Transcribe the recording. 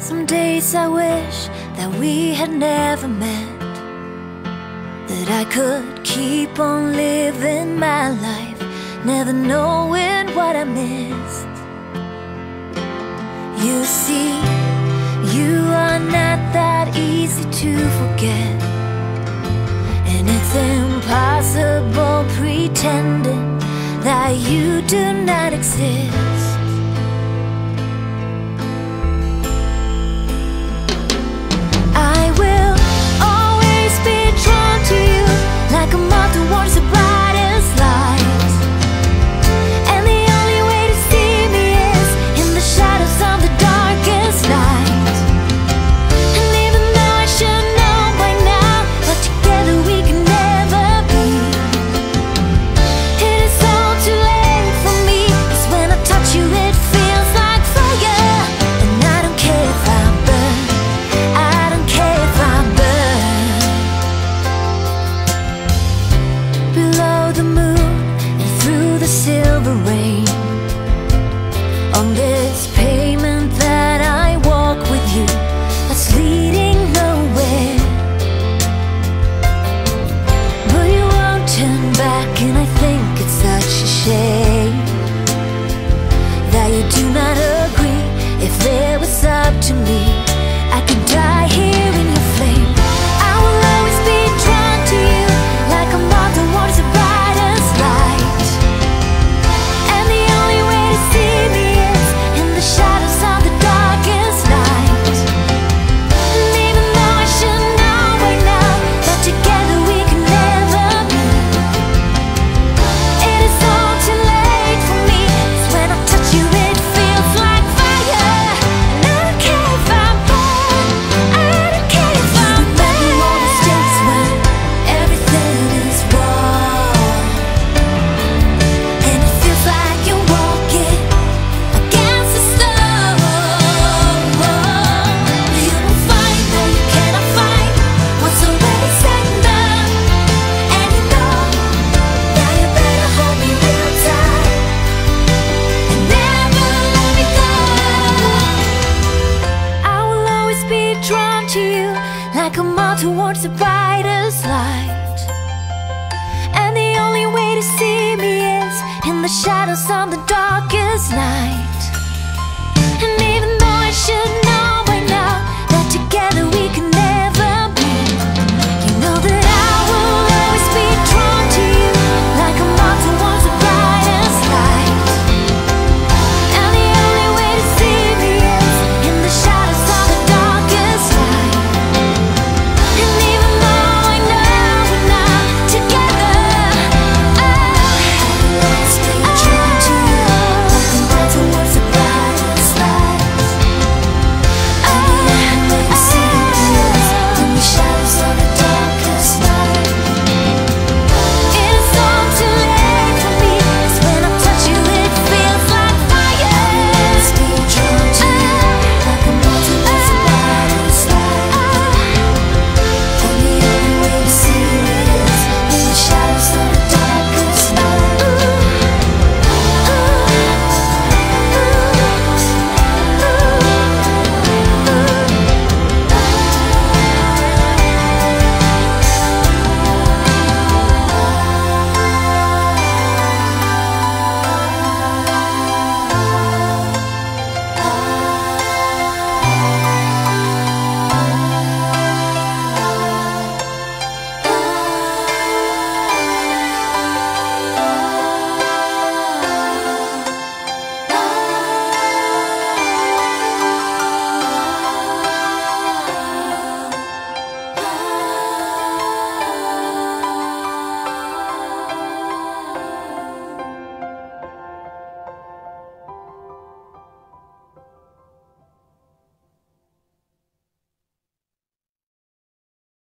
Some days I wish that we had never met. That I could keep on living my life, never knowing what I missed. You see, you are not that easy to forget. And it's impossible pretending that you do not exist. the rain. On this pavement that I walk with you That's leading nowhere. But you won't turn back and I think it's such a shame That you do not agree. If it was up to me towards the brightest light. And the only way to see me is In the shadows on the darkest night.